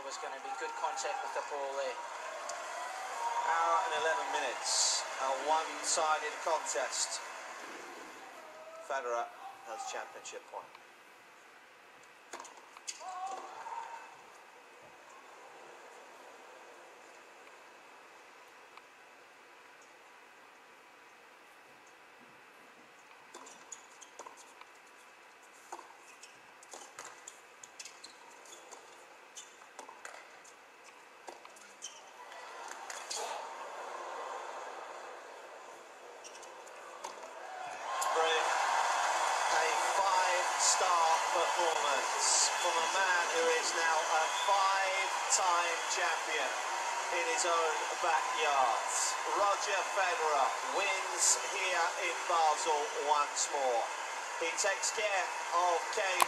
certainly was going to be good contact with the ball there. Hour and 11 minutes. A one-sided contest. Federer has championship point. Brilliant. A five-star performance from a man who is now a five-time champion in his own backyard. Roger Federer wins here in Basel once more. He takes care of Kei.